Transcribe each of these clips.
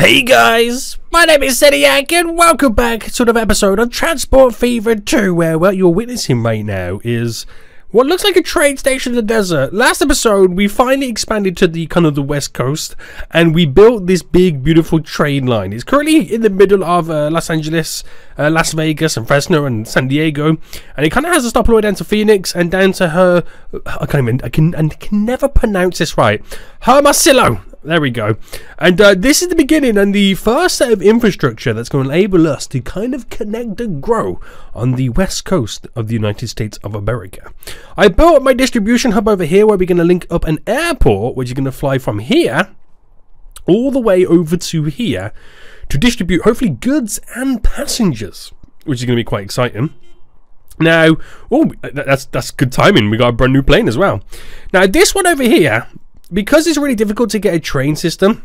Hey guys, my name is Seniac and welcome back to another episode of Transport Fever 2 where what you're witnessing right now is what looks like a train station in the desert. Last episode we finally expanded to the kind of the west coast and we built this big beautiful train line. It's currently in the middle of uh, Los Angeles, uh, Las Vegas and Fresno and San Diego and it kind of has a stop all the way down to Phoenix and down to her I can't even I can I can never pronounce this right. Hermosillo there we go. And uh, this is the beginning and the first set of infrastructure that's going to enable us to kind of connect and grow on the west coast of the United States of America. I built my distribution hub over here where we're going to link up an airport, which is going to fly from here all the way over to here to distribute hopefully goods and passengers, which is going to be quite exciting. Now, oh, that's that's good timing. We got a brand new plane as well. Now, this one over here because it's really difficult to get a train system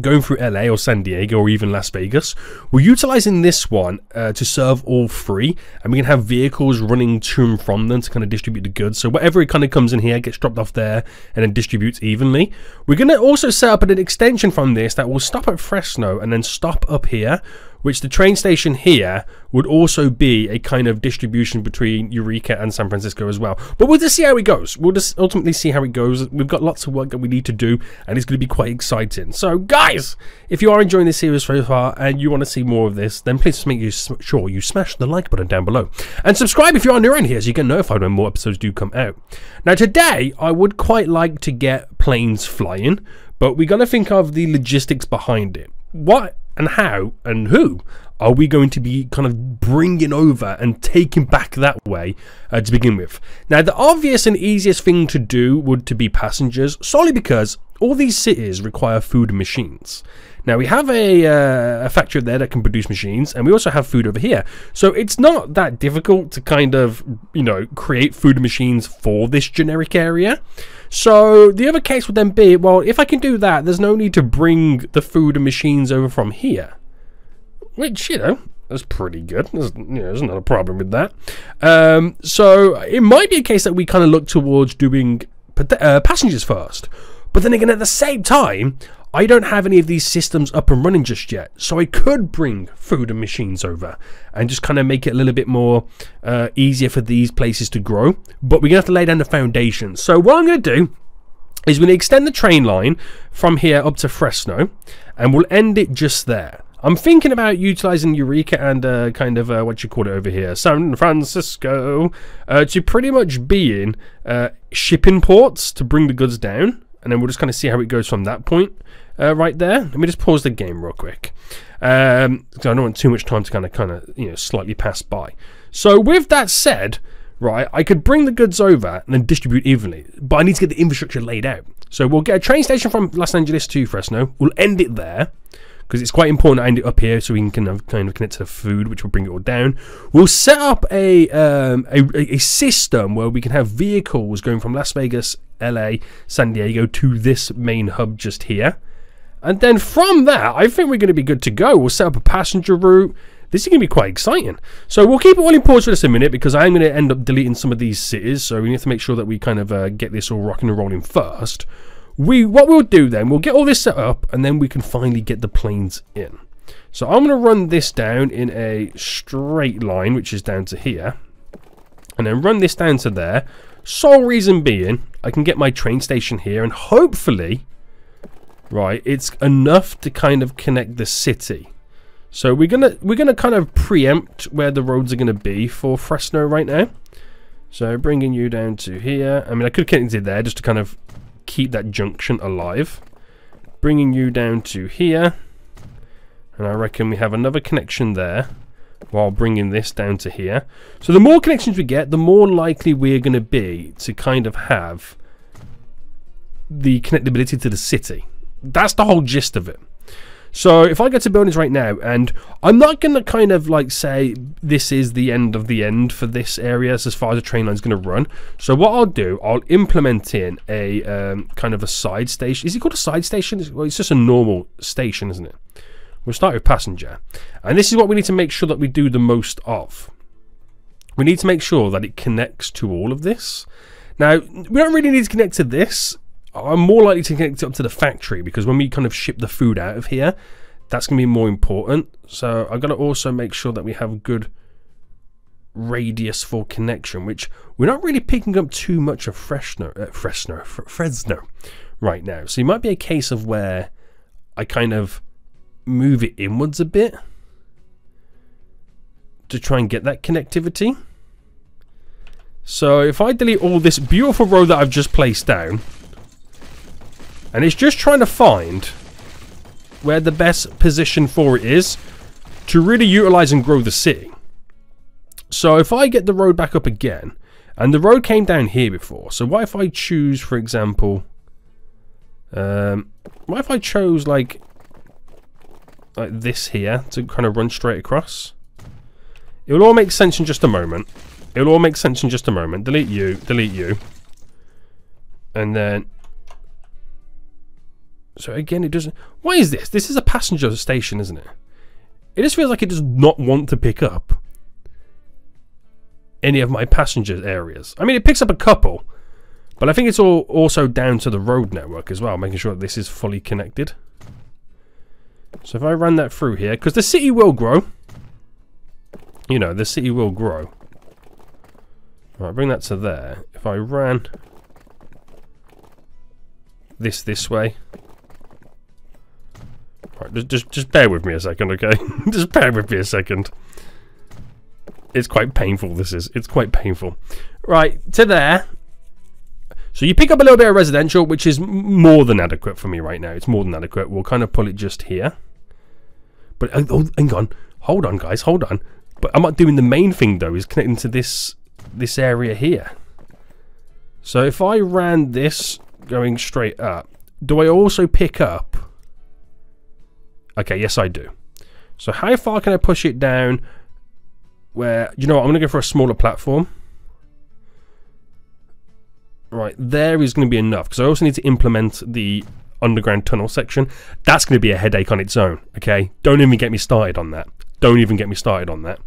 going through LA or San Diego or even Las Vegas, we're utilizing this one uh, to serve all three, and we can have vehicles running to and from them to kind of distribute the goods. So whatever it kind of comes in here gets dropped off there and then distributes evenly. We're going to also set up an extension from this that will stop at Fresno and then stop up here which the train station here would also be a kind of distribution between Eureka and San Francisco as well. But we'll just see how it goes. We'll just ultimately see how it goes. We've got lots of work that we need to do, and it's going to be quite exciting. So, guys, if you are enjoying this series so far and you want to see more of this, then please make sure you smash the like button down below. And subscribe if you are new around here so you get notified when more episodes do come out. Now, today, I would quite like to get planes flying, but we got to think of the logistics behind it. What and how and who are we going to be kind of bringing over and taking back that way uh, to begin with? Now, the obvious and easiest thing to do would to be passengers, solely because all these cities require food machines. Now we have a, uh, a factory there that can produce machines, and we also have food over here. So it's not that difficult to kind of, you know, create food machines for this generic area. So the other case would then be, well, if I can do that, there's no need to bring the food and machines over from here. Which, you know, that's pretty good. There's, you know, there's not a problem with that. Um, so it might be a case that we kind of look towards doing uh, passengers first. But then again, at the same time, I don't have any of these systems up and running just yet, so I could bring food and machines over and just kind of make it a little bit more uh, easier for these places to grow. But we're going to have to lay down the foundation. So what I'm going to do is we're going to extend the train line from here up to Fresno, and we'll end it just there. I'm thinking about utilizing Eureka and uh, kind of uh, what you call it over here, San Francisco, uh, to pretty much be in uh, shipping ports to bring the goods down, and then we'll just kind of see how it goes from that point uh, right there. Let me just pause the game real quick. Um, I don't want too much time to kind of, kind of, you know, slightly pass by. So with that said, right, I could bring the goods over and then distribute evenly, but I need to get the infrastructure laid out. So we'll get a train station from Los Angeles to Fresno. We'll end it there because it's quite important to end it up here so we can kind of, kind of connect to the food, which will bring it all down. We'll set up a, um, a, a system where we can have vehicles going from Las Vegas, LA, San Diego to this main hub just here. And then from that, I think we're going to be good to go. We'll set up a passenger route. This is going to be quite exciting. So we'll keep it all in pause for just a minute because I'm going to end up deleting some of these cities. So we need to make sure that we kind of uh, get this all rocking and rolling first. We What we'll do then, we'll get all this set up and then we can finally get the planes in. So I'm going to run this down in a straight line, which is down to here. And then run this down to there. Sole reason being, I can get my train station here and hopefully right it's enough to kind of connect the city so we're gonna we're gonna kind of preempt where the roads are gonna be for Fresno right now so bringing you down to here I mean I could connect it there just to kind of keep that junction alive. Bringing you down to here. And I reckon we have another connection there while bringing this down to here. So the more connections we get the more likely we're going to be to kind of have the connectability to the city. That's the whole gist of it. So if I go to buildings right now, and I'm not going to kind of like say this is the end of the end for this area as far as the train line is going to run. So what I'll do, I'll implement in a um, kind of a side station. Is it called a side station? Well, it's just a normal station, isn't it? We'll start with passenger. And this is what we need to make sure that we do the most of. We need to make sure that it connects to all of this. Now, we don't really need to connect to this I'm more likely to connect it up to the factory because when we kind of ship the food out of here, that's going to be more important. So I've got to also make sure that we have good radius for connection, which we're not really picking up too much of Fresno, uh, Fresno, Fresno right now. So it might be a case of where I kind of move it inwards a bit to try and get that connectivity. So if I delete all this beautiful road that I've just placed down, and it's just trying to find where the best position for it is to really utilize and grow the city. So if I get the road back up again, and the road came down here before, so what if I choose, for example, um, what if I chose like like this here to kind of run straight across? It will all make sense in just a moment. It will all make sense in just a moment. Delete you, delete you. And then... So again, it doesn't... Why is this? This is a passenger station, isn't it? It just feels like it does not want to pick up any of my passenger areas. I mean, it picks up a couple, but I think it's all also down to the road network as well, making sure that this is fully connected. So if I run that through here, because the city will grow. You know, the city will grow. Right, bring that to there. If I ran this this way. Right, just, just, just bear with me a second, okay? just bear with me a second. It's quite painful, this is. It's quite painful. Right, to there. So you pick up a little bit of residential, which is more than adequate for me right now. It's more than adequate. We'll kind of pull it just here. But, oh, oh hang on. Hold on, guys. Hold on. But I'm not doing the main thing, though, is connecting to this this area here. So if I ran this going straight up, do I also pick up? Okay, yes I do. So how far can I push it down where, you know what, I'm going to go for a smaller platform. Right, there is going to be enough because I also need to implement the underground tunnel section. That's going to be a headache on its own, okay? Don't even get me started on that. Don't even get me started on that.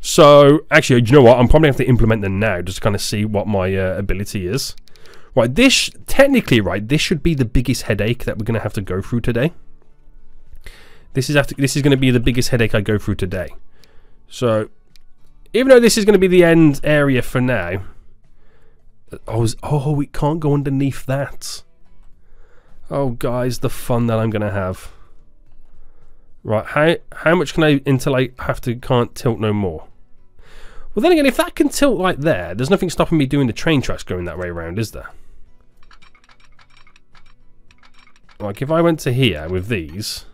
So, actually, you know what? I'm probably going to have to implement them now just to kind of see what my uh, ability is. Right, this, technically, right, this should be the biggest headache that we're going to have to go through today. This is after, this is going to be the biggest headache I go through today. So, even though this is going to be the end area for now, uh, oh, oh, we can't go underneath that. Oh, guys, the fun that I'm going to have. Right, how how much can I until I have to can't tilt no more? Well, then again, if that can tilt like there, there's nothing stopping me doing the train tracks going that way around, is there? Like, if I went to here with these...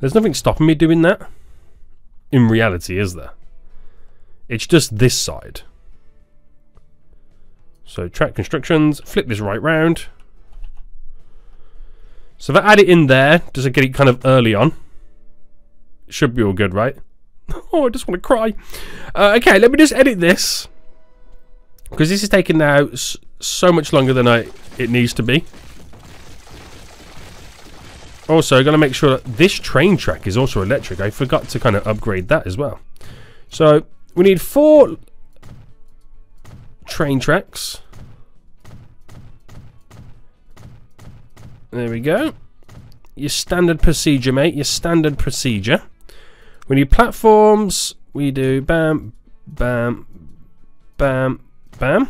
There's nothing stopping me doing that. In reality, is there? It's just this side. So, track constructions, flip this right round. So if I add it in there, does it get it kind of early on? Should be all good, right? Oh, I just want to cry. Uh, okay, let me just edit this. Because this is taking now so much longer than I it needs to be. Also, going to make sure that this train track is also electric. I forgot to kind of upgrade that as well. So, we need four train tracks. There we go. Your standard procedure, mate. Your standard procedure. We need platforms. We do bam, bam, bam, bam.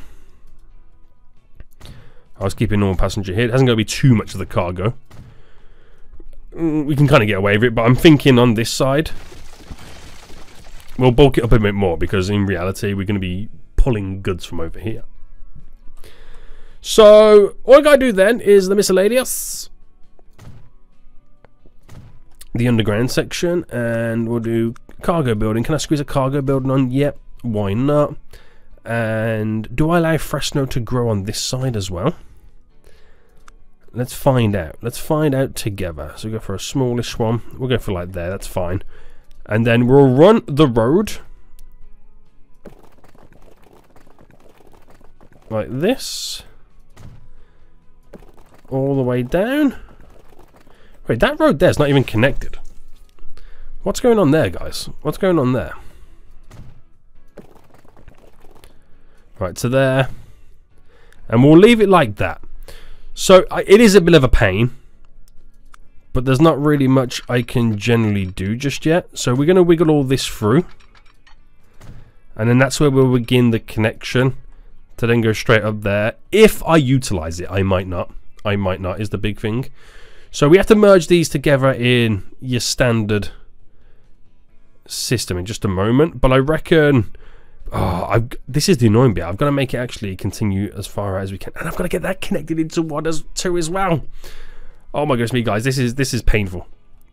I was keeping normal passenger here. It hasn't got to be too much of the cargo. Mm, we can kind of get away with it, but I'm thinking on this side, we'll bulk it up a bit more because in reality, we're going to be pulling goods from over here. So, all I gotta do then is the miscellaneous. The underground section, and we'll do cargo building. Can I squeeze a cargo building on? Yep, why not? And do I allow Fresno to grow on this side as well? Let's find out. Let's find out together. So we go for a smallish one. We'll go for like there, that's fine. And then we'll run the road. Like this all the way down. Wait, that road there's not even connected. What's going on there, guys? What's going on there? Right, to there. And we'll leave it like that. So it is a bit of a pain. But there's not really much I can generally do just yet. So we're going to wiggle all this through. And then that's where we'll begin the connection to then go straight up there. If I utilize it, I might not. I might not is the big thing. So we have to merge these together in your standard system in just a moment. But I reckon... Oh, I've, this is the annoying bit. I've got to make it actually continue as far as we can. And I've got to get that connected into one as two as well. Oh my goodness me, guys. This is this is painful.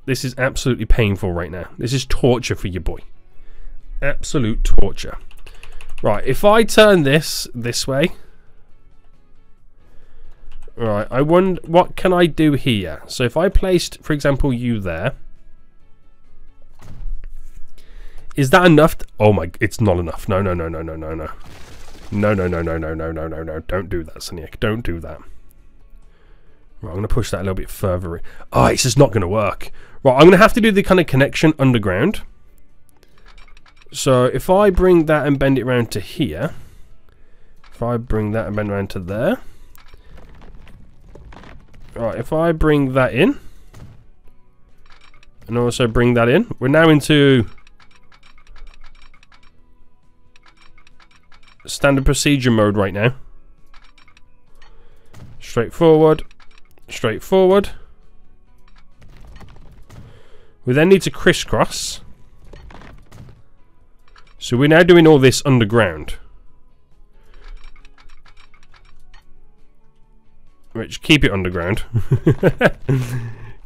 This is absolutely painful right now. This is torture for your boy. Absolute torture. Right, if I turn this this way... Right, I wonder... What can I do here? So if I placed, for example, you there... Is that enough? oh my... It's not enough. No, no, no, no, no, no, no. No, no, no, no, no, no, no, no, no. Don't do that, Seniac. Don't do that. Right, I'm going to push that a little bit further. Oh, it's just not going to work. Right, I'm going to have to do the kind of connection underground. So if I bring that and bend it around to here, if I bring that and bend around to there, right, if I bring that in, and also bring that in, we're now into standard procedure mode right now. Straightforward, straightforward. We then need to crisscross. So we're now doing all this underground. Which, keep it underground.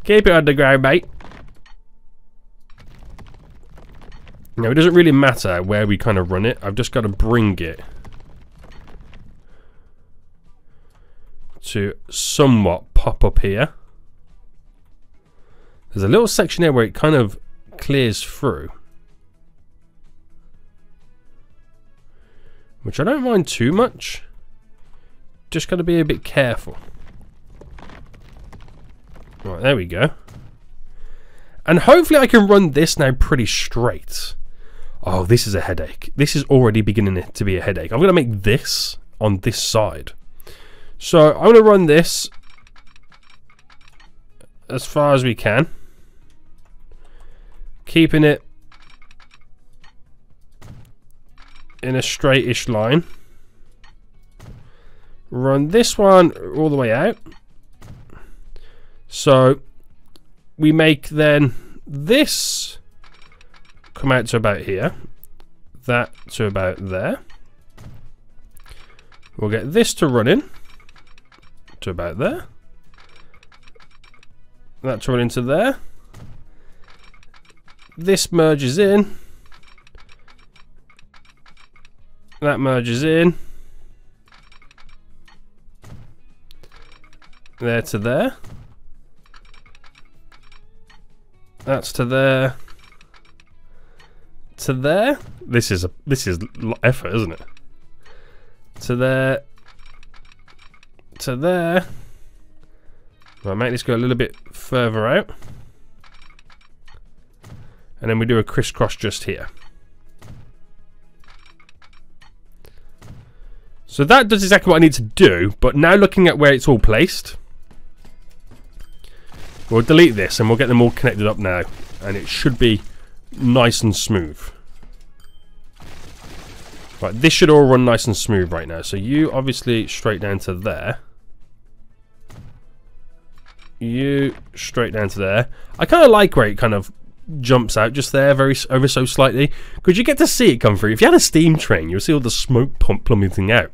keep it underground, mate. Now, it doesn't really matter where we kind of run it. I've just got to bring it to somewhat pop up here. There's a little section here where it kind of clears through. Which I don't mind too much. Just got to be a bit careful. Right, there we go. And hopefully I can run this now pretty straight. Oh, this is a headache. This is already beginning to be a headache. I'm going to make this on this side. So I'm going to run this as far as we can. Keeping it in a straightish line. Run this one all the way out. So we make then this come out to about here. That to about there. We'll get this to run in to about there. That to run into there. This merges in. That merges in. There to there. That's to there. To there. This is a this is effort, isn't it? To there. To there. Right, make this go a little bit further out. And then we do a crisscross just here. So that does exactly what I need to do, but now looking at where it's all placed, we'll delete this and we'll get them all connected up now. And it should be nice and smooth. Right, this should all run nice and smooth right now. So you obviously straight down to there. You straight down to there. I kind of like where it kind of jumps out just there very over so slightly because you get to see it come through. If you had a steam train, you'll see all the smoke pump plummeting out.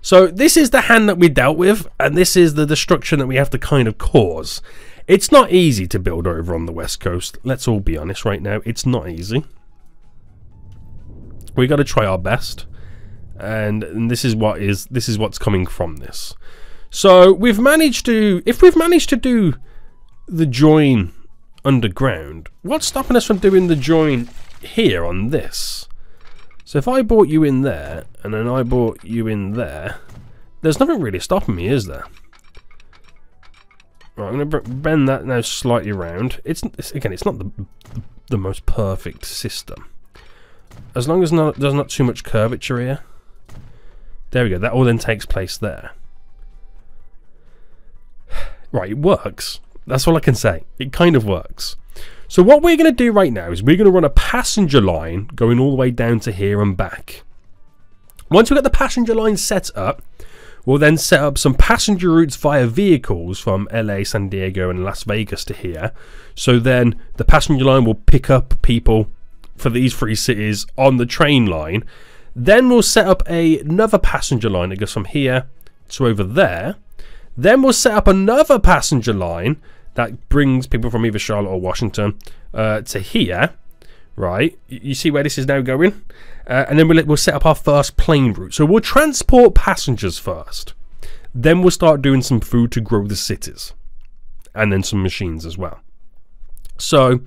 So this is the hand that we dealt with, and this is the destruction that we have to kind of cause. It's not easy to build over on the west coast. Let's all be honest right now. It's not easy. We got to try our best, and, and this is what is this is what's coming from this. So we've managed to, if we've managed to do the join underground, what's stopping us from doing the join here on this? So if I brought you in there, and then I brought you in there, there's nothing really stopping me, is there? Right, I'm going to bend that now slightly around. It's, it's Again, it's not the, the most perfect system. As long as not, there's not too much curvature here. There we go. That all then takes place there. Right, it works. That's all I can say. It kind of works. So what we're going to do right now is we're going to run a passenger line going all the way down to here and back. Once we get the passenger line set up, we'll then set up some passenger routes via vehicles from LA, San Diego and Las Vegas to here. So then the passenger line will pick up people for these three cities on the train line. Then we'll set up a, another passenger line that goes from here to over there. Then we'll set up another passenger line that brings people from either Charlotte or Washington uh, to here, right? You see where this is now going? Uh, and then we'll, we'll set up our first plane route. So we'll transport passengers first. Then we'll start doing some food to grow the cities. And then some machines as well. So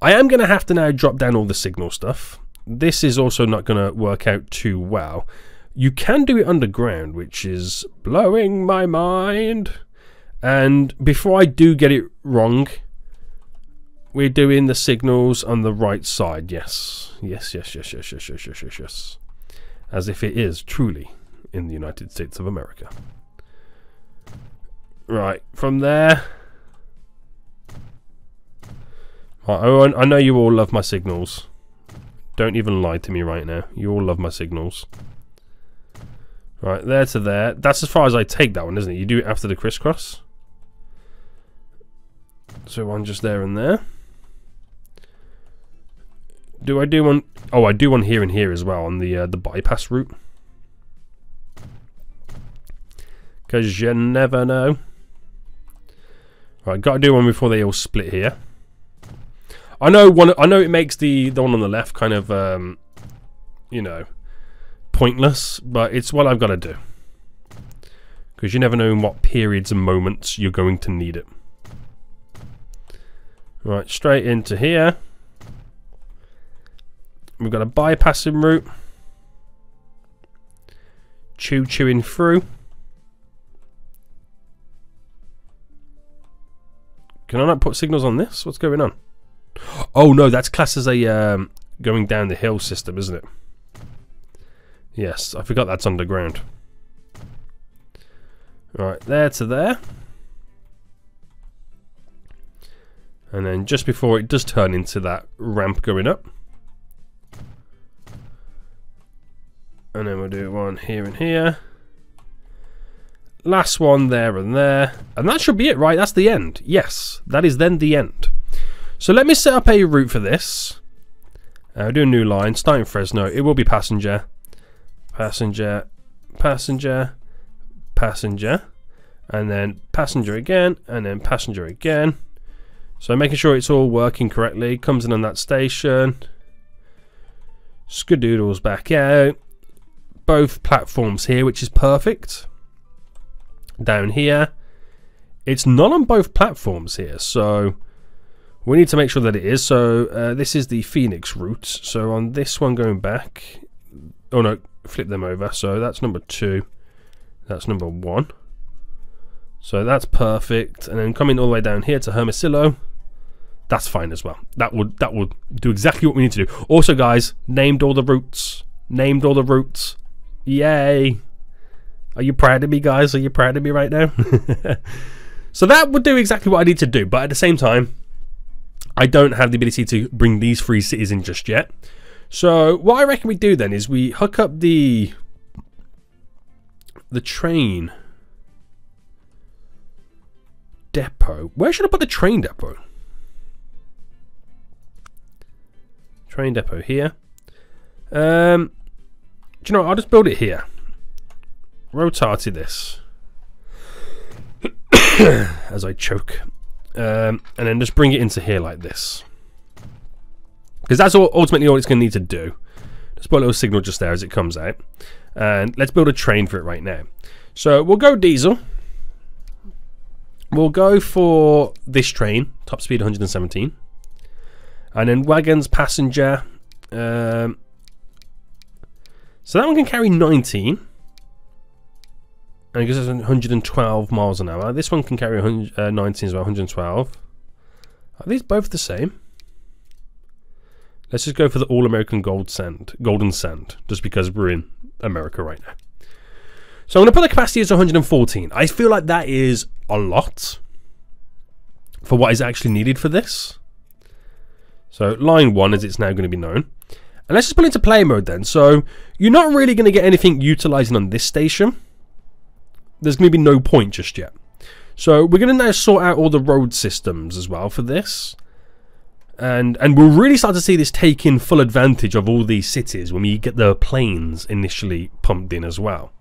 I am going to have to now drop down all the signal stuff. This is also not going to work out too well. You can do it underground, which is blowing my mind. And before I do get it wrong, we're doing the signals on the right side. Yes. Yes, yes, yes, yes, yes, yes, yes, yes, yes. As if it is truly in the United States of America. Right, from there... oh, I know you all love my signals. Don't even lie to me right now. You all love my signals. Right, there to there. That's as far as I take that one, isn't it? You do it after the crisscross. So one just there and there. Do I do one? Oh, I do one here and here as well on the uh, the bypass route. Because you never know. Right, got to do one before they all split here. I know one. I know it makes the the one on the left kind of, um, you know, pointless, but it's what I've got to do. Because you never know in what periods and moments you're going to need it. Right, straight into here. We've got a bypassing route. Chew chewing through. Can I not put signals on this? What's going on? Oh no, that's classed as a um, going down the hill system, isn't it? Yes, I forgot that's underground. Right, there to there. And then just before it does turn into that ramp going up. And then we'll do one here and here. Last one there and there. And that should be it, right? That's the end. Yes, that is then the end. So let me set up a route for this. Uh, do a new line, starting Fresno. It will be passenger, passenger, passenger, passenger, and then passenger again, and then passenger again. So making sure it's all working correctly. Comes in on that station. Skadoodles back out. Both platforms here, which is perfect. Down here. It's not on both platforms here, so we need to make sure that it is. So uh, this is the Phoenix route. So on this one going back, oh no, flip them over. So that's number two. That's number one. So that's perfect. And then coming all the way down here to Hermosillo that's fine as well. That would that would do exactly what we need to do. Also, guys, named all the routes. Named all the routes. Yay! Are you proud of me, guys? Are you proud of me right now? so that would do exactly what I need to do. But at the same time, I don't have the ability to bring these three cities in just yet. So what I reckon we do then is we hook up the the train depot. Where should I put the train depot? Train depot here. Um, do you know what? I'll just build it here. Rotate this. As I choke. Um, and then just bring it into here like this. Because that's all, ultimately all it's going to need to do. Just put a little signal just there as it comes out. And let's build a train for it right now. So we'll go diesel. We'll go for this train, top speed 117. And then wagons, passenger. Um, so that one can carry 19. And it us 112 miles an hour. This one can carry 100, uh, 19 as well, 112. Are these both the same? Let's just go for the all-American gold sand, golden sand, just because we're in America right now. So I'm going to put the capacity as 114. I feel like that is a lot for what is actually needed for this. So line 1 as it's now going to be known. And let's just put into play mode then. So you're not really going to get anything utilizing on this station. There's going to be no point just yet. So we're going to now sort out all the road systems as well for this. And and we'll really start to see this taking full advantage of all these cities when we get the planes initially pumped in as well.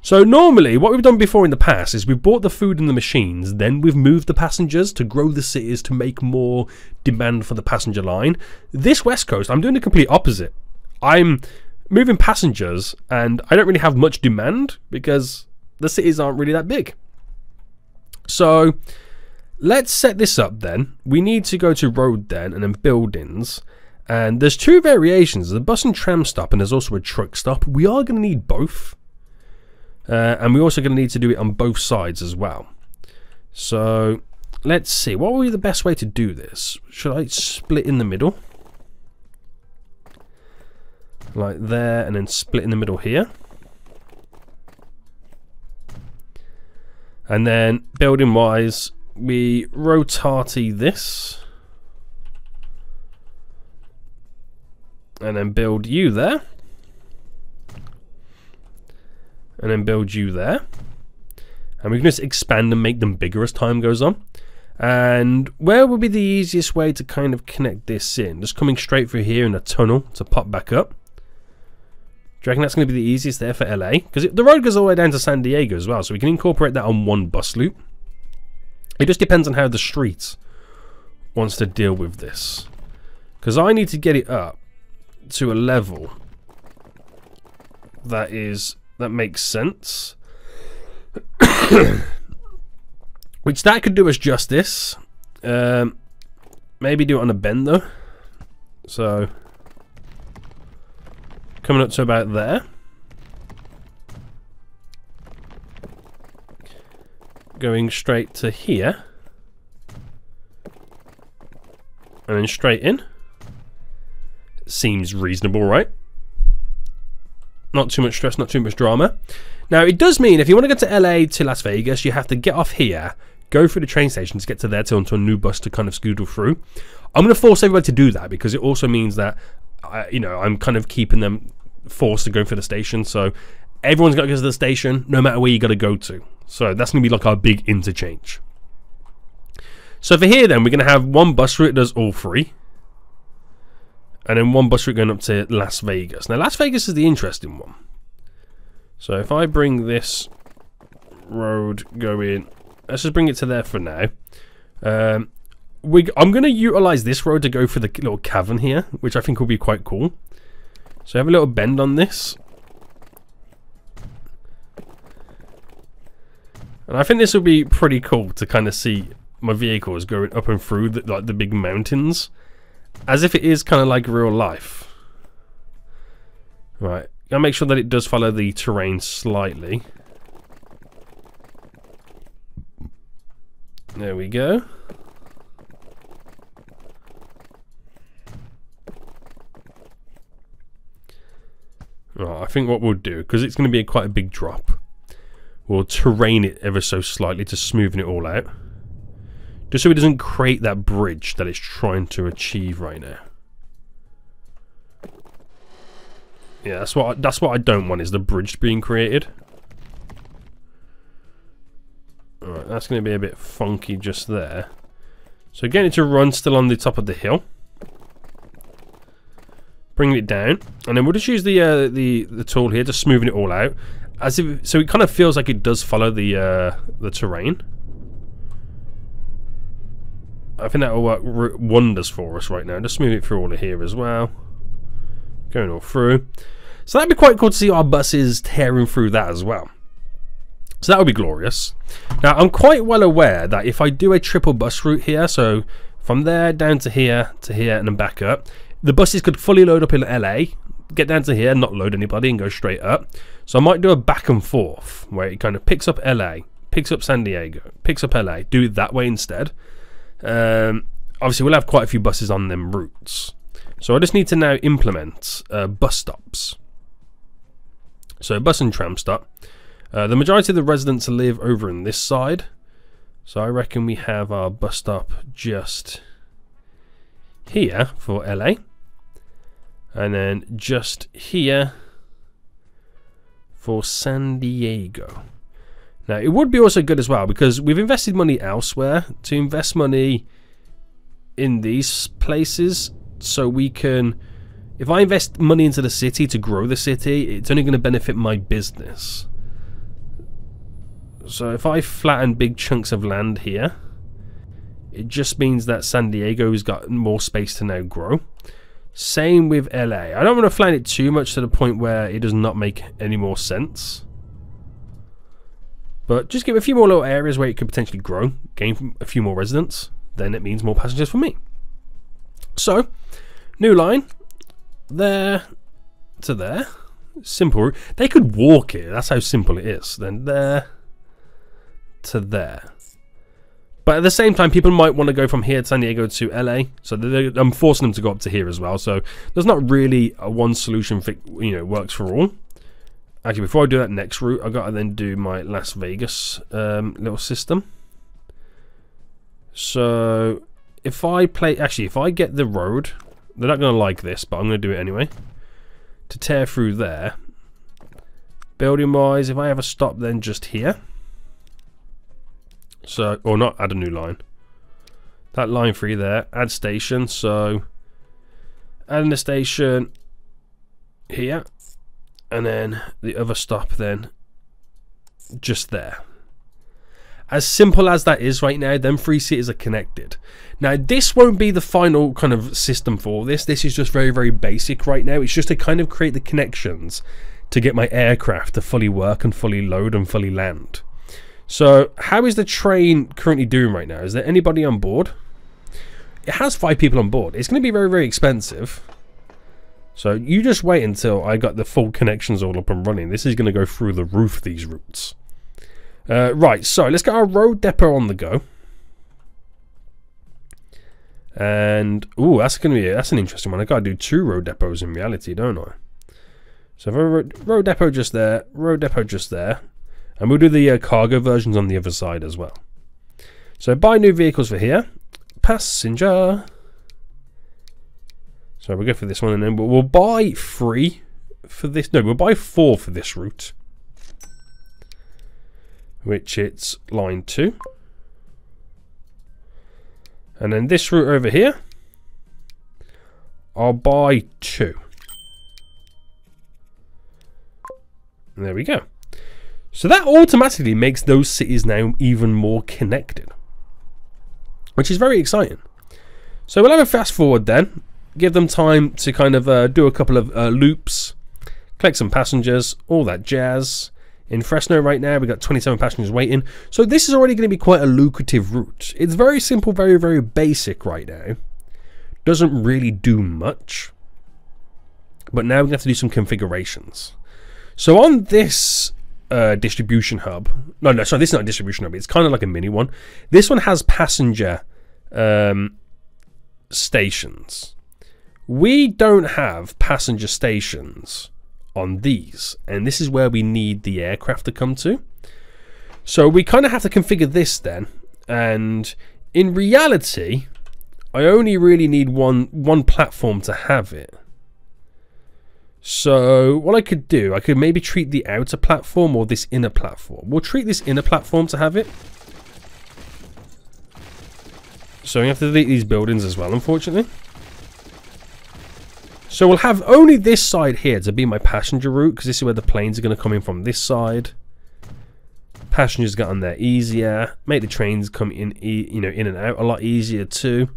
So normally, what we've done before in the past is we've bought the food and the machines, then we've moved the passengers to grow the cities to make more demand for the passenger line. This West Coast, I'm doing the complete opposite. I'm moving passengers, and I don't really have much demand because the cities aren't really that big. So let's set this up then. We need to go to road then, and then buildings. And there's two variations. There's a bus and tram stop, and there's also a truck stop. We are going to need both. Uh, and we're also going to need to do it on both sides as well. So let's see. What would be the best way to do this? Should I split in the middle? Like there and then split in the middle here. And then building wise, we rotati this. And then build you there and then build you there. And we can just expand and make them bigger as time goes on. And where would be the easiest way to kind of connect this in? Just coming straight through here in a tunnel to pop back up. Do you reckon that's going to be the easiest there for LA? Because the road goes all the way down to San Diego as well, so we can incorporate that on one bus loop. It just depends on how the street wants to deal with this. Because I need to get it up to a level that is that makes sense. Which that could do us justice. Um, maybe do it on a bend though. So coming up to about there. Going straight to here. And then straight in. Seems reasonable, right? Not too much stress, not too much drama. Now, it does mean if you want to go to LA to Las Vegas, you have to get off here, go through the train station to get to there to onto a new bus to kind of scoodle through. I'm going to force everybody to do that because it also means that, I, you know, I'm kind of keeping them forced to go for the station. So everyone's got to go to the station no matter where you got to go to. So that's going to be like our big interchange. So for here then, we're going to have one bus route that does all three and then one bus route going up to Las Vegas. Now, Las Vegas is the interesting one. So if I bring this road going, let's just bring it to there for now. Um, we, I'm going to utilize this road to go for the little cavern here, which I think will be quite cool. So have a little bend on this. And I think this will be pretty cool to kind of see my vehicles going up and through the, like the big mountains as if it is kind of like real life. Right, gotta make sure that it does follow the terrain slightly. There we go. Right, I think what we'll do, because it's going to be quite a big drop, we'll terrain it ever so slightly to smoothen it all out. Just so it doesn't create that bridge that it's trying to achieve right now. Yeah, that's what I, that's what I don't want is the bridge being created. Alright, that's going to be a bit funky just there. So getting it to run still on the top of the hill. Bringing it down. And then we'll just use the uh, the, the tool here, just smoothing it all out. As if So it kind of feels like it does follow the, uh, the terrain. I think that will work wonders for us right now. Just move it through all of here as well. Going all through. So that'd be quite cool to see our buses tearing through that as well. So that would be glorious. Now, I'm quite well aware that if I do a triple bus route here, so from there down to here, to here, and then back up, the buses could fully load up in LA, get down to here, not load anybody, and go straight up. So I might do a back and forth, where it kind of picks up LA, picks up San Diego, picks up LA, do it that way instead. Um, obviously, we'll have quite a few buses on them routes. So I just need to now implement uh, bus stops. So bus and tram stop. Uh, the majority of the residents live over in this side. So I reckon we have our bus stop just here for LA. And then just here for San Diego. Now, it would be also good as well because we've invested money elsewhere to invest money in these places so we can. If I invest money into the city to grow the city, it's only going to benefit my business. So if I flatten big chunks of land here, it just means that San Diego's got more space to now grow. Same with LA. I don't want to flatten it too much to the point where it does not make any more sense. But just give a few more little areas where it could potentially grow, gain a few more residents, then it means more passengers for me. So, new line, there to there. Simple. They could walk it. That's how simple it is. Then there to there. But at the same time, people might want to go from here to San Diego to LA, so I'm forcing them to go up to here as well. So there's not really a one solution that you know works for all. Actually, before I do that next route, I've got to then do my Las Vegas um, little system. So if I play, actually, if I get the road, they're not going to like this, but I'm going to do it anyway. To tear through there. Building wise, if I have a stop then just here. So, or not add a new line. That line three there, add station. So, adding a station here, and then the other stop then just there. As simple as that is right now, them three cities are connected. Now, this won't be the final kind of system for this. This is just very, very basic right now. It's just to kind of create the connections to get my aircraft to fully work and fully load and fully land. So, how is the train currently doing right now? Is there anybody on board? It has five people on board. It's going to be very, very expensive. So, you just wait until I got the full connections all up and running. This is going to go through the roof, these routes. Uh, right, so let's get our road depot on the go. And, oh, that's going to be, that's an interesting one. i got to do two road depots in reality, don't I? So, road, road depot just there, road depot just there. And we'll do the uh, cargo versions on the other side as well. So buy new vehicles for here. Passenger. So we'll go for this one and then we'll, we'll buy three for this. No, we'll buy four for this route. Which it's line two. And then this route over here. I'll buy two. There we go. So that automatically makes those cities now even more connected, which is very exciting. So we'll have a fast forward then, give them time to kind of uh, do a couple of uh, loops, collect some passengers, all that jazz. In Fresno right now, we've got 27 passengers waiting. So this is already going to be quite a lucrative route. It's very simple, very, very basic right now. Doesn't really do much. But now we have to do some configurations. So on this uh, distribution hub. No, no, sorry, this is not a distribution hub. It's kind of like a mini one. This one has passenger um, stations. We don't have passenger stations on these, and this is where we need the aircraft to come to. So we kind of have to configure this then, and in reality, I only really need one one platform to have it. So what I could do, I could maybe treat the outer platform or this inner platform. We'll treat this inner platform to have it. So we have to delete these buildings as well, unfortunately. So we'll have only this side here to be my passenger route, because this is where the planes are going to come in from this side. Passengers get on there easier. Make the trains come in, you know, in and out a lot easier too.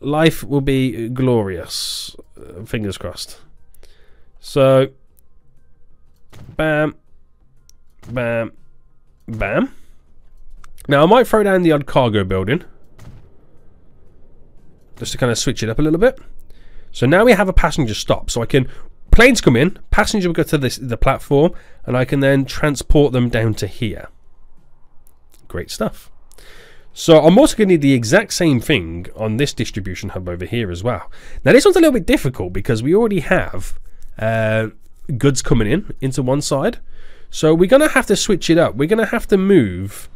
Life will be glorious. Uh, fingers crossed. So, bam, bam, bam. Now, I might throw down the odd cargo building. Just to kind of switch it up a little bit. So now we have a passenger stop. So I can, planes come in, passenger will go to this, the platform, and I can then transport them down to here. Great stuff. So I'm also going to need the exact same thing on this distribution hub over here as well. Now this one's a little bit difficult because we already have uh, goods coming in into one side. So we're going to have to switch it up. We're going to have to move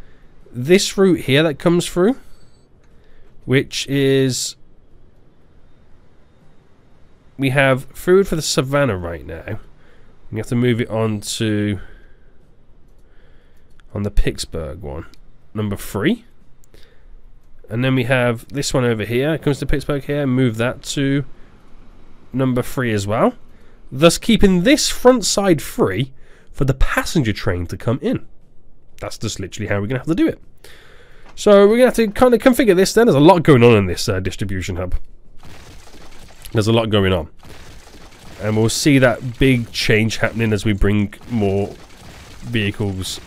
this route here that comes through, which is we have food for the savannah right now. We have to move it on to on the Pittsburgh one, number three. And then we have this one over here. It comes to Pittsburgh here. Move that to number three as well thus keeping this front side free for the passenger train to come in. That's just literally how we're going to have to do it. So we're going to have to kind of configure this then. There's a lot going on in this uh, distribution hub. There's a lot going on. And we'll see that big change happening as we bring more vehicles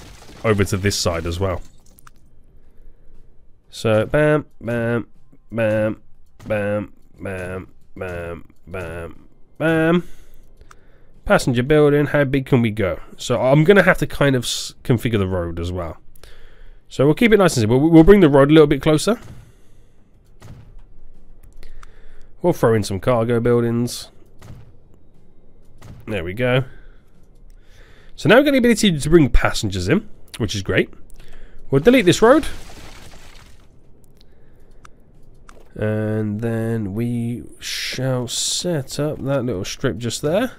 over to this side as well. So bam, bam, bam, bam, bam, bam, bam, bam. Passenger building, how big can we go? So I'm going to have to kind of configure the road as well. So we'll keep it nice and simple. We'll bring the road a little bit closer. We'll throw in some cargo buildings. There we go. So now we've got the ability to bring passengers in, which is great. We'll delete this road. And then we shall set up that little strip just there.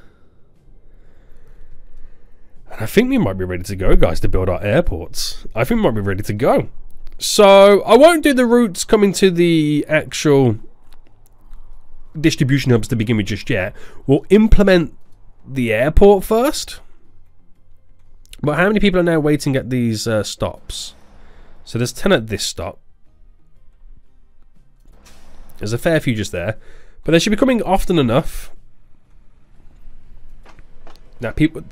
And I think we might be ready to go, guys, to build our airports. I think we might be ready to go. So, I won't do the routes coming to the actual distribution hubs to begin with just yet. We'll implement the airport first. But how many people are now waiting at these uh, stops? So there's 10 at this stop. There's a fair few just there. But they should be coming often enough. Now people...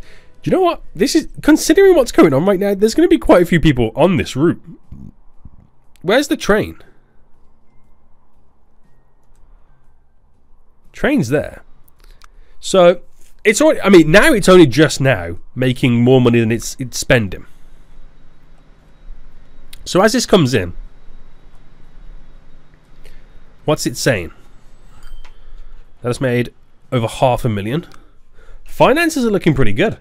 Do you know what? This is... Considering what's going on right now, there's going to be quite a few people on this route. Where's the train? Train's there. So, it's already, I mean, now it's only just now making more money than it's, it's spending. So as this comes in, what's it saying? That's made over half a million. Finances are looking pretty good.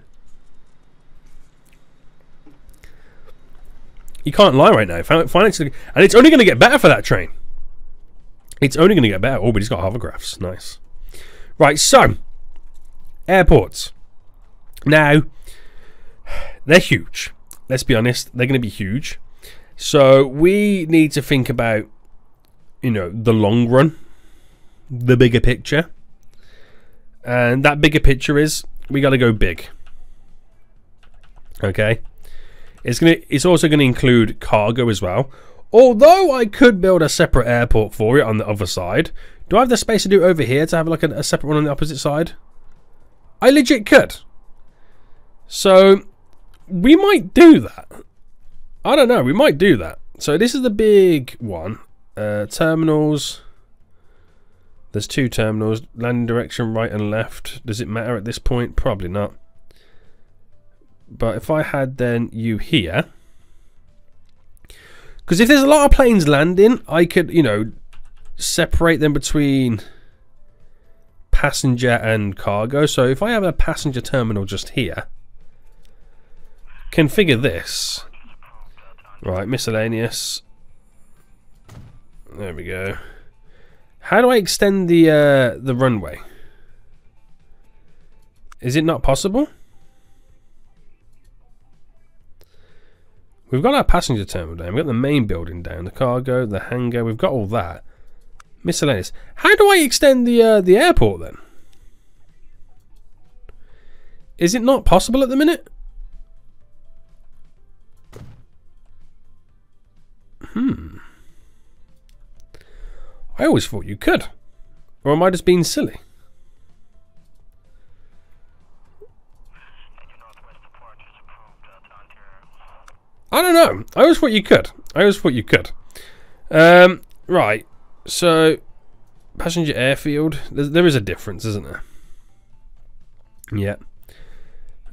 You can't lie right now. Finances, and it's only going to get better for that train. It's only going to get better. Oh, but he's got hovercrafts. Nice. Right, so Airports. Now, they're huge. Let's be honest, they're going to be huge. So we need to think about, you know, the long run, the bigger picture. And that bigger picture is we got to go big. Okay? It's to it's also going to include cargo as well. Although I could build a separate airport for it on the other side. Do I have the space to do it over here to have like a, a separate one on the opposite side? I legit could. So we might do that. I don't know. We might do that. So this is the big one. Uh, terminals. There's two terminals. Landing direction right and left. Does it matter at this point? Probably not. But if I had then you here. Because if there's a lot of planes landing, I could, you know, separate them between passenger and cargo. So if I have a passenger terminal just here, configure this. Right, miscellaneous. There we go. How do I extend the uh, the runway? Is it not possible? We've got our passenger terminal down. We've got the main building down, the cargo, the hangar. We've got all that. Miscellaneous. How do I extend the uh, the airport then? Is it not possible at the minute? Hmm. I always thought you could. Or am I just being silly? I don't know. I always thought you could. I always thought you could. Um, right. So, passenger airfield. There's, there is a difference, isn't there? Yeah.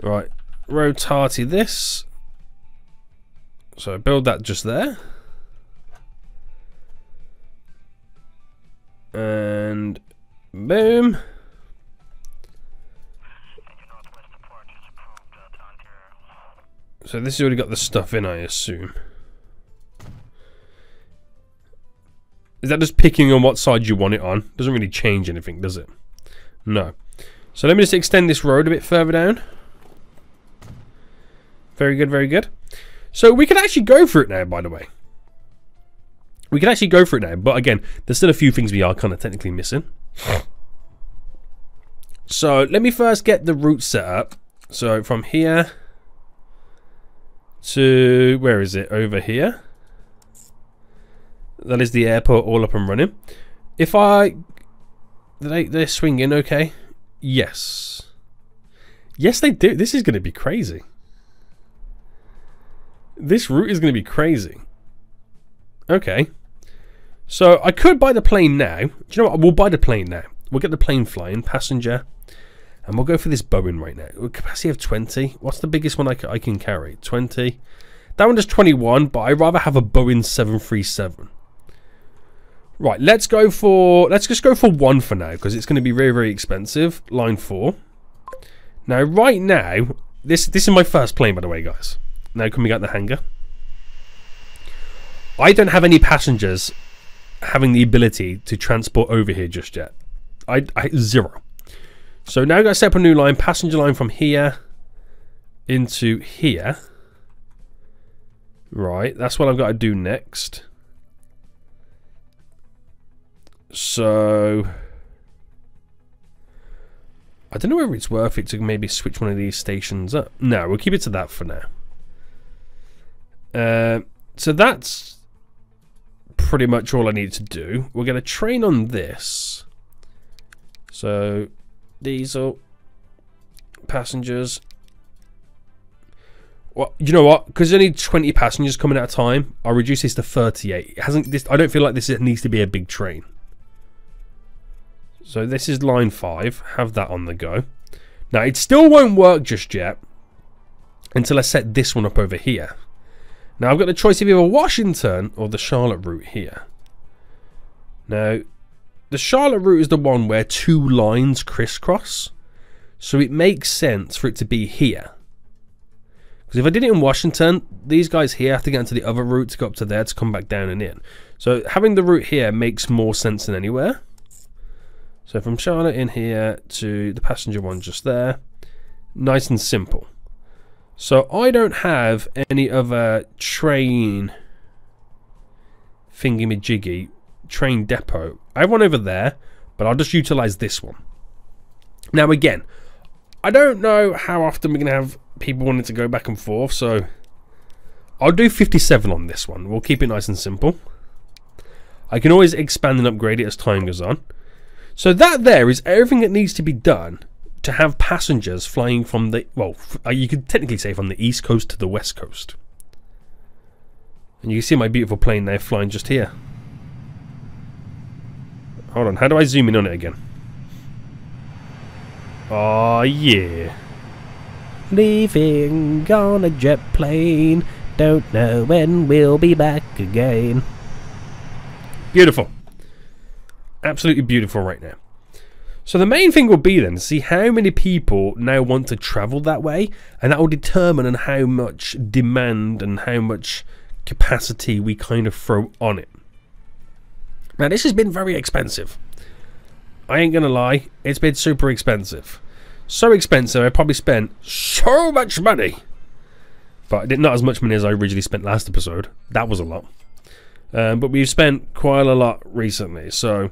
Right. Rotati this. So build that just there. And boom. So this has already got the stuff in, I assume. Is that just picking on what side you want it on? Doesn't really change anything, does it? No. So let me just extend this road a bit further down. Very good, very good. So we can actually go for it now, by the way. We can actually go for it now, but again, there's still a few things we are kind of technically missing. So let me first get the route set up. So from here to, where is it? Over here. That is the airport all up and running. If I, they, they're swinging okay? Yes. Yes, they do. This is going to be crazy. This route is going to be crazy. Okay. So I could buy the plane now. Do you know what? We'll buy the plane now. We'll get the plane flying, passenger. And we'll go for this Boeing right now. Capacity of 20. What's the biggest one I, I can carry? 20. That one is 21, but I'd rather have a Boeing 737. Right, let's go for... Let's just go for one for now, because it's going to be very, very expensive. Line 4. Now, right now... This, this is my first plane, by the way, guys. Now coming out the hangar. I don't have any passengers having the ability to transport over here just yet. I, I zero. So now I've got to set up a new line, passenger line from here into here. Right, that's what I've got to do next. So... I don't know whether it's worth it to maybe switch one of these stations up. No, we'll keep it to that for now. Uh, so that's pretty much all I need to do. We're going to train on this. So, diesel, passengers. Well, you know what? Because only 20 passengers coming at a time, I'll reduce this to 38. It hasn't this? I don't feel like this needs to be a big train. So this is line 5. Have that on the go. Now, it still won't work just yet until I set this one up over here. Now I've got the choice of either Washington or the Charlotte route here. Now, the Charlotte route is the one where two lines crisscross. So it makes sense for it to be here. Because if I did it in Washington, these guys here have to get into the other route to go up to there to come back down and in. So having the route here makes more sense than anywhere. So from Charlotte in here to the passenger one just there. Nice and simple. So I don't have any other train thingy jiggy train depot. I have one over there, but I'll just utilize this one. Now again, I don't know how often we're going to have people wanting to go back and forth, so I'll do 57 on this one. We'll keep it nice and simple. I can always expand and upgrade it as time goes on. So that there is everything that needs to be done to have passengers flying from the well, uh, you could technically say from the east coast to the west coast. And you can see my beautiful plane there flying just here. Hold on, how do I zoom in on it again? Oh yeah. Leaving on a jet plane. Don't know when we'll be back again. Beautiful. Absolutely beautiful right now. So the main thing will be then to see how many people now want to travel that way, and that will determine on how much demand and how much capacity we kind of throw on it. Now this has been very expensive. I ain't gonna lie, it's been super expensive. So expensive, I probably spent so much money. But not as much money as I originally spent last episode. That was a lot. Um, but we've spent quite a lot recently, so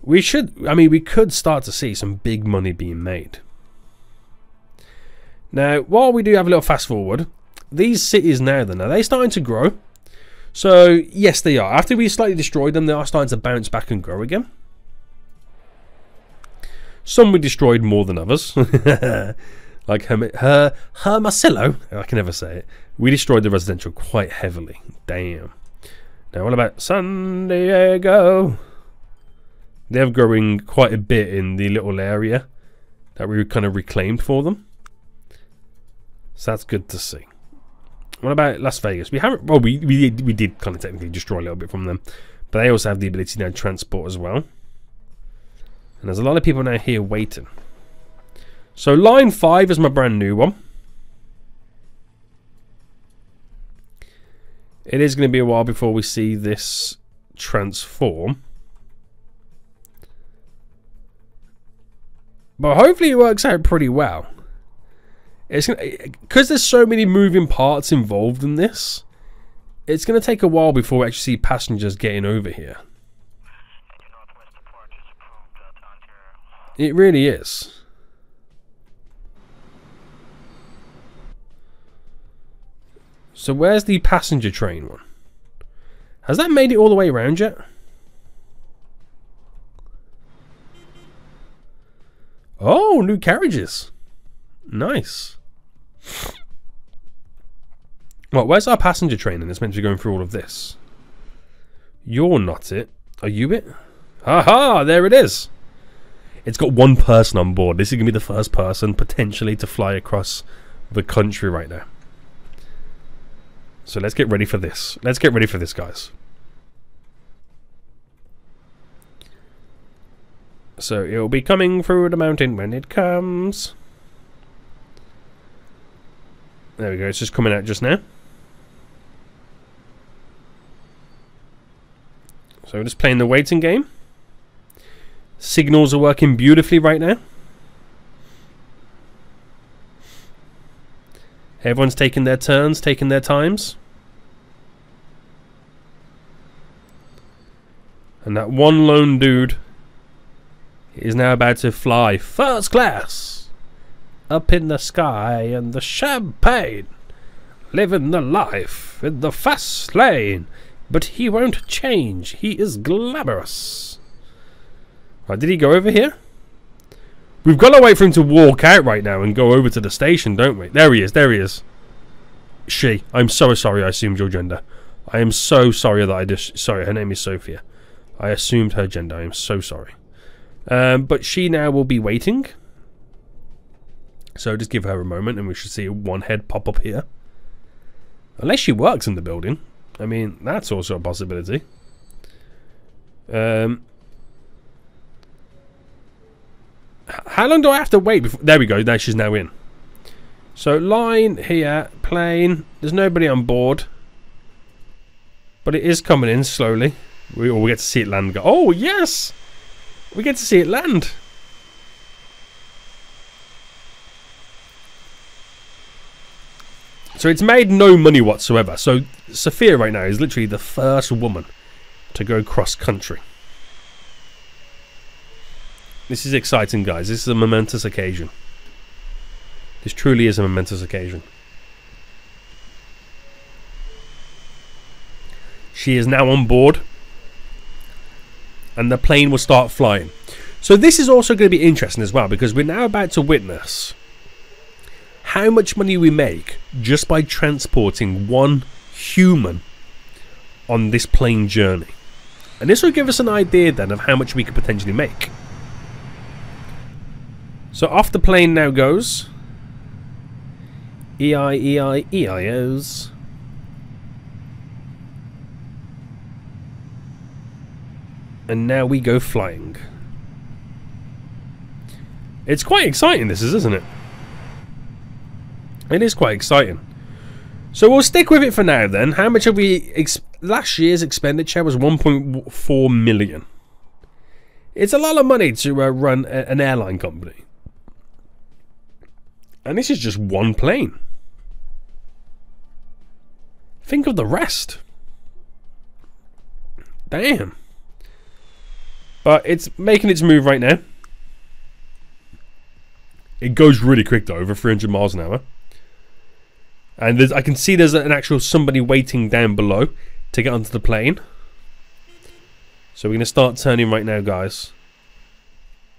we should, I mean, we could start to see some big money being made. Now, while we do have a little fast forward, these cities now, then, are they starting to grow? So, yes, they are. After we slightly destroyed them, they are starting to bounce back and grow again. Some we destroyed more than others. like her, her, her Marcello, oh, I can never say it. We destroyed the residential quite heavily. Damn. Now, what about San Diego? They're growing quite a bit in the little area that we kind of reclaimed for them. So that's good to see. What about Las Vegas? We haven't. Well, we we did, we did kind of technically destroy a little bit from them, but they also have the ability now to transport as well. And there's a lot of people now here waiting. So line five is my brand new one. It is going to be a while before we see this transform. But hopefully it works out pretty well. It's because there's so many moving parts involved in this. It's going to take a while before we actually see passengers getting over here. It really is. So where's the passenger train one? Has that made it all the way around yet? Oh, new carriages. Nice. Well, where's our passenger train and it's meant to be going through all of this? You're not it. Are you it? Haha, there it is. It's got one person on board. This is going to be the first person potentially to fly across the country right now. So let's get ready for this. Let's get ready for this, guys. So it'll be coming through the mountain when it comes. There we go. It's just coming out just now. So we're just playing the waiting game. Signals are working beautifully right now. Everyone's taking their turns, taking their times. And that one lone dude is now about to fly first class up in the sky and the champagne, living the life in the fast lane. But he won't change. He is glamorous. Right, did he go over here? We've got to wait for him to walk out right now and go over to the station, don't we? There he is. There he is. She. I'm so sorry I assumed your gender. I am so sorry that I just... Sorry, her name is Sophia. I assumed her gender. I am so sorry. Um, but she now will be waiting. So just give her a moment and we should see one head pop up here. Unless she works in the building. I mean, that's also a possibility. Um, how long do I have to wait before... There we go. There she's now in. So line here, plane. There's nobody on board. But it is coming in slowly. We, we get to see it land. Go, oh, yes! We get to see it land. So it's made no money whatsoever. So Sophia right now is literally the first woman to go cross country. This is exciting, guys. This is a momentous occasion. This truly is a momentous occasion. She is now on board. And the plane will start flying. So this is also going to be interesting as well because we're now about to witness how much money we make just by transporting one human on this plane journey. And this will give us an idea then of how much we could potentially make. So off the plane now goes. E-I-E-I-E-I-O's. And now we go flying. It's quite exciting this is, isn't it? It is quite exciting. So we'll stick with it for now then. How much have we... last year's expenditure was 1.4 million. It's a lot of money to uh, run an airline company. And this is just one plane. Think of the rest. Damn. But it's making its move right now. It goes really quick though, over 300 miles an hour. And I can see there's an actual somebody waiting down below to get onto the plane. So we're going to start turning right now, guys.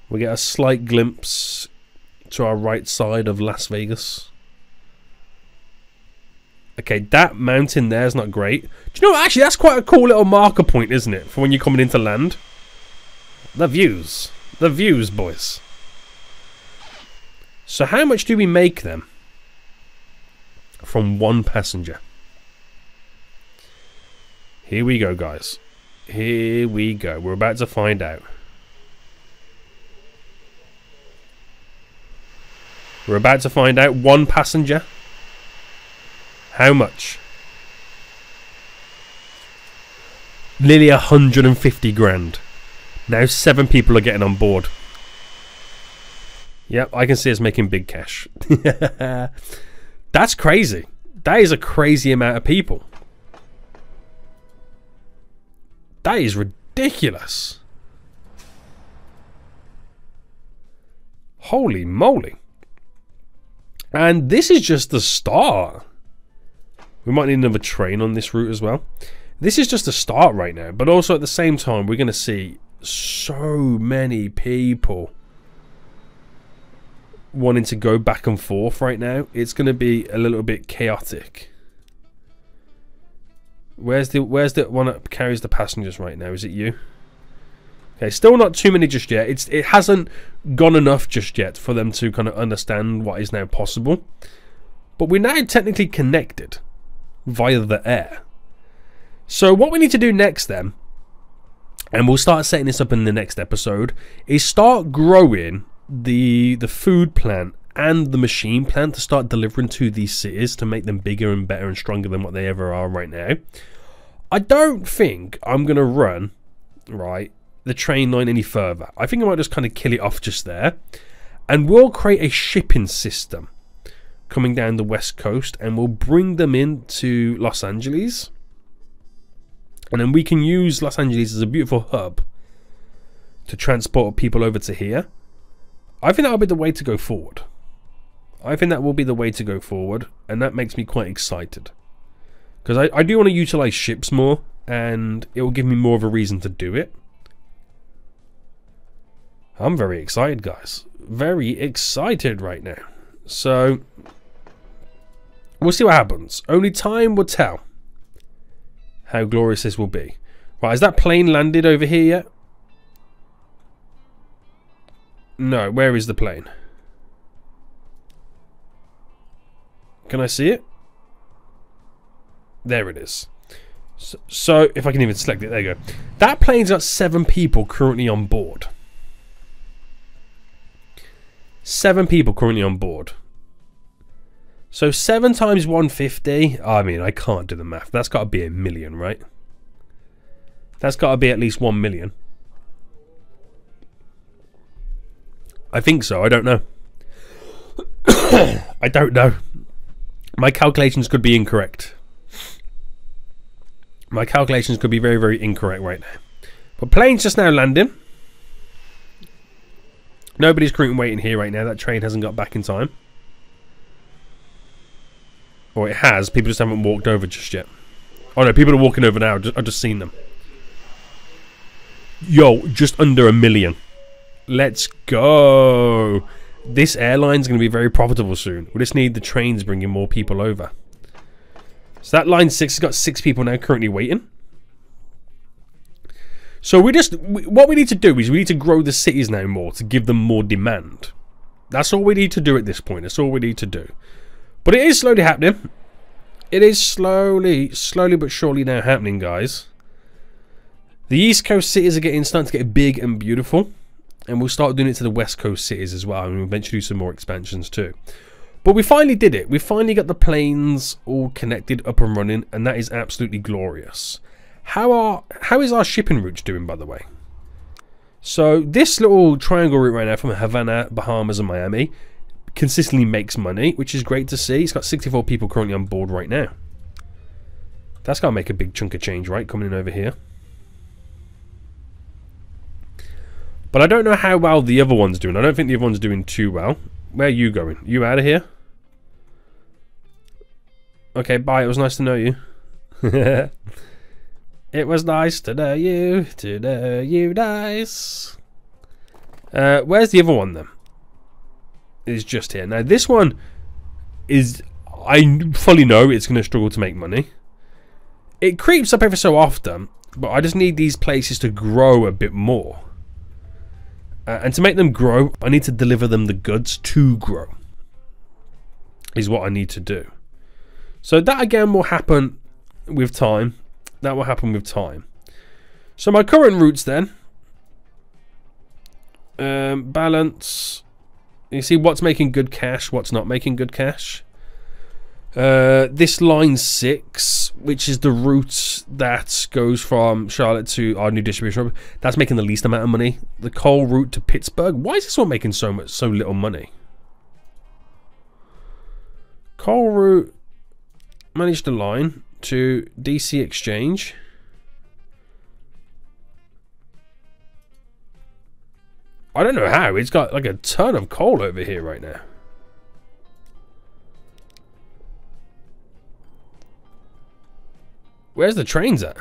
We get a slight glimpse to our right side of Las Vegas. Okay, that mountain there is not great. Do you know? Actually, that's quite a cool little marker point, isn't it? For when you're coming into land. The views. The views, boys. So how much do we make them? From one passenger. Here we go, guys. Here we go. We're about to find out. We're about to find out one passenger. How much? Nearly 150 grand. Now seven people are getting on board. Yep, I can see us making big cash. That's crazy. That is a crazy amount of people. That is ridiculous. Holy moly. And this is just the start. We might need another train on this route as well. This is just the start right now. But also at the same time, we're going to see so many people wanting to go back and forth right now. It's going to be a little bit chaotic. Where's the where's the one that carries the passengers right now? Is it you? Okay, still not too many just yet. It's it hasn't gone enough just yet for them to kind of understand what is now possible. But we're now technically connected via the air. So what we need to do next then, and we'll start setting this up in the next episode, is start growing the the food plant and the machine plant to start delivering to these cities to make them bigger and better and stronger than what they ever are right now. I don't think I'm gonna run right the train line any further. I think I might just kind of kill it off just there, and we'll create a shipping system coming down the west coast, and we'll bring them into Los Angeles, and then we can use Los Angeles as a beautiful hub to transport people over to here I think that'll be the way to go forward. I think that will be the way to go forward, and that makes me quite excited. Because I, I do want to utilize ships more, and it will give me more of a reason to do it. I'm very excited, guys. Very excited right now. So, we'll see what happens. Only time will tell how glorious this will be. Right, has that plane landed over here yet? No, where is the plane? Can I see it? There it is. So, so, if I can even select it, there you go. That plane's got seven people currently on board. Seven people currently on board. So seven times 150, I mean, I can't do the math. That's got to be a million, right? That's got to be at least one million. I think so. I don't know. I don't know. My calculations could be incorrect. My calculations could be very, very incorrect right now. But plane's just now landing. Nobody's currently waiting here right now. That train hasn't got back in time. Or it has. People just haven't walked over just yet. Oh no, people are walking over now. I've just seen them. Yo, just under a million. Let's go. This airline's going to be very profitable soon. We just need the trains bringing more people over. So that line 6 has got 6 people now currently waiting. So we just... We, what we need to do is we need to grow the cities now more to give them more demand. That's all we need to do at this point. That's all we need to do. But it is slowly happening. It is slowly, slowly but surely now happening, guys. The East Coast cities are getting starting to get big and beautiful and we'll start doing it to the west coast cities as well and we'll eventually do some more expansions too. But we finally did it. We finally got the planes all connected up and running and that is absolutely glorious. How are how is our shipping routes doing by the way? So this little triangle route right now from havana bahamas and miami consistently makes money which is great to see. It's got 64 people currently on board right now. That's to make a big chunk of change right coming in over here But I don't know how well the other one's doing. I don't think the other one's doing too well. Where are you going? You out of here? Okay, bye. It was nice to know you. it was nice to know you, to know you nice. Uh, where's the other one then? It's just here. Now this one is, I fully know it's going to struggle to make money. It creeps up every so often, but I just need these places to grow a bit more. Uh, and to make them grow, I need to deliver them the goods to grow. Is what I need to do. So that again will happen with time. That will happen with time. So my current routes then. Um, balance. You see what's making good cash, what's not making good cash. Uh, this line six, which is the route that goes from Charlotte to our new distribution hub, that's making the least amount of money. The coal route to Pittsburgh, why is this one making so much, so little money? Coal route managed a line to DC Exchange. I don't know how. It's got like a ton of coal over here right now. Where's the trains at?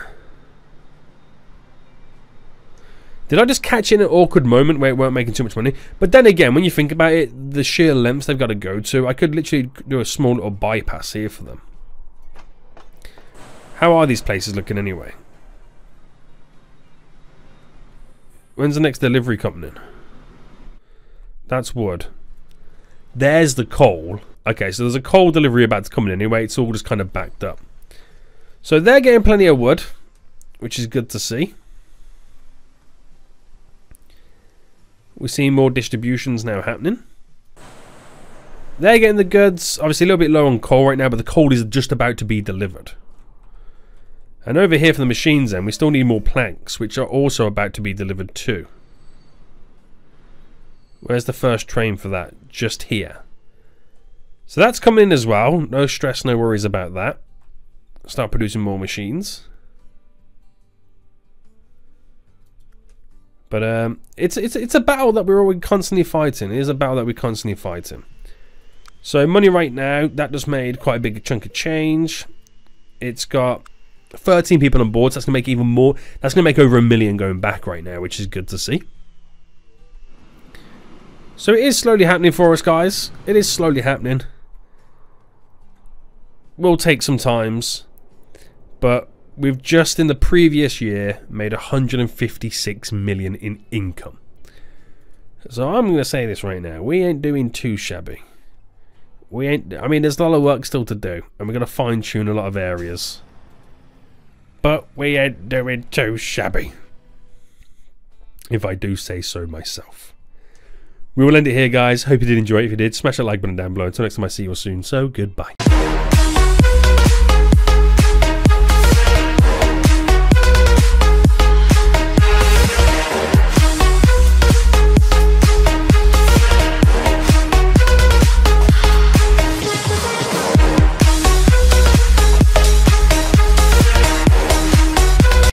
Did I just catch in an awkward moment where it weren't making too much money? But then again, when you think about it, the sheer lengths they've got to go to, I could literally do a small little bypass here for them. How are these places looking anyway? When's the next delivery coming in? That's wood. There's the coal. Okay, so there's a coal delivery about to come in anyway. It's all just kind of backed up. So they're getting plenty of wood, which is good to see. We're seeing more distributions now happening. They're getting the goods. Obviously a little bit low on coal right now, but the coal is just about to be delivered. And over here for the machines then, we still need more planks, which are also about to be delivered too. Where's the first train for that? Just here. So that's coming in as well. No stress, no worries about that start producing more machines. But um, it's it's it's a battle that we're always constantly fighting. It is a battle that we're constantly fighting. So money right now, that just made quite a big chunk of change. It's got 13 people on board, so that's gonna make even more. That's gonna make over a million going back right now, which is good to see. So it is slowly happening for us, guys. It is slowly happening. Will take some times. But we've just in the previous year made 156 million in income. So I'm going to say this right now. We ain't doing too shabby. We ain't, I mean, there's a lot of work still to do. And we're going to fine tune a lot of areas. But we ain't doing too shabby. If I do say so myself. We will end it here, guys. Hope you did enjoy it. If you did, smash that like button down below. Until next time I see you all soon. So, goodbye.